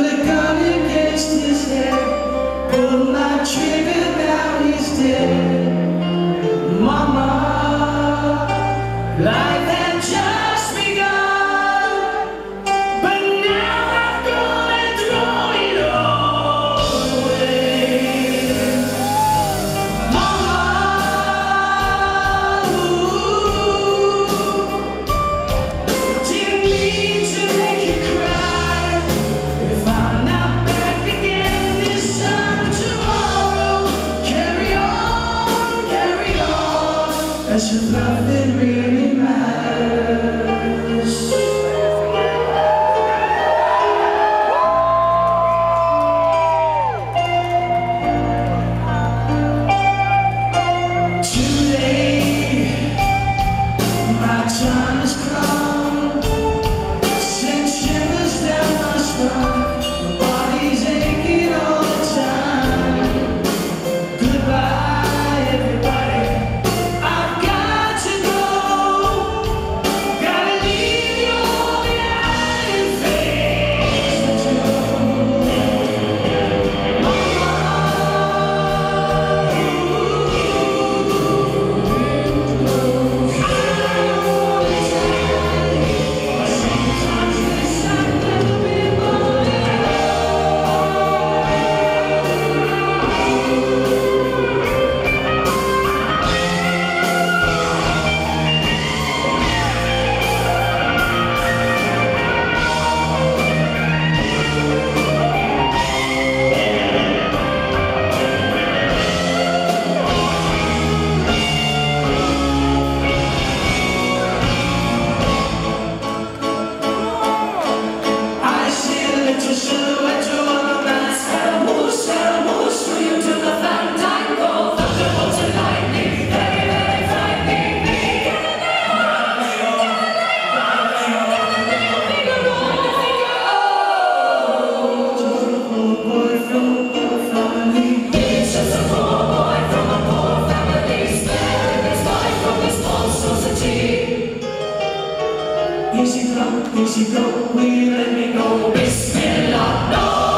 Put a gun against his head Pull my trigger, now he's dead. such love. Here she go, let me go? Bismillah, no!